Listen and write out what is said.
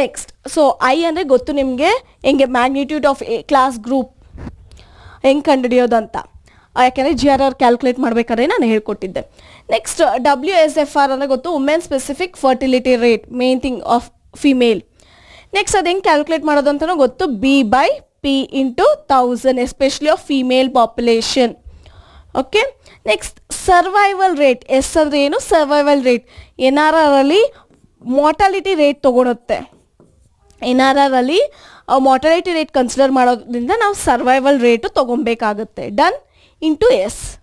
Next so I ಅಂದರೆ ಗೊತ್ತು ನಿಮಗೆ ಹೆಂಗೆ magnitude of a class group ಹೆಂಗೆ ಕಂಡುಹಿಡಿಯೋದು ಅಂತ. ಯಾಕೆಂದರೆ ಜಿ ಆರ್ ಆರ್ ಕ್ಯಾಲ್ಕುಲೇಟ್ ಮಾಡಬೇಕಾದ್ರೆ ನಾನು ಹೇಳ್ಕೊಟ್ಟಿದ್ದೆ. Next W S F R ಅಂದರೆ ಗೊತ್ತು women specific fertility rate main thing of female next ಅದು ಹೆಂಗೆ ಕ್ಯಾಲ್ಕುಲೇಟ್ ಮಾಡೋದು ಅಂತಲೂ ಗೊತ್ತು? B by P into thousand especially of female population okay next survival rate S ಅಂದರೆ ಏನು? Survival rate N R R ಅಲ್ಲಿ ಮಾರ್ಟಾಲಿಟಿ ರೇಟ್ ತೊಗೊಳುತ್ತೆ. N R R ಅಲ್ಲಿ ರೇಟ್ ಕನ್ಸಿಡರ್ ಮಾಡೋದ್ರಿಂದ ನಾವು survival rate ತೊಗೊಬೇಕಾಗುತ್ತೆ. Done into S